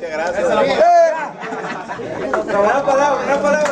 Gracias, gracias. una.